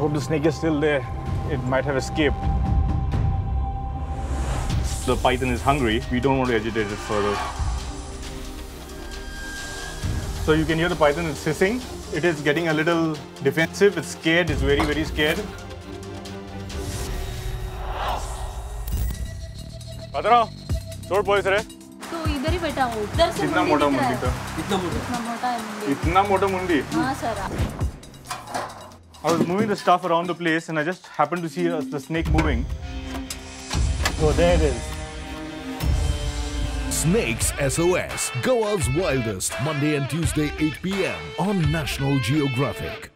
hope the snake is still there. It might have escaped. The python is hungry. We don't want to agitate it further. So you can hear the python is hissing. It is getting a little defensive. It's scared. It's very, very scared. Padra, छोड़ police रे. तो इधर ही बैठा हूँ उधर से कितना मुंडी मोटा दिख रहा मुंडी है। था? इतना मोटा है मुंडी इतना मोटा मुंडी. हाँ sir I was moving the stuff around the place and I just happened to see uh, the snake moving. So there it is. Snakes SOS, Goa's wildest, Monday and Tuesday 8 p.m. on National Geographic.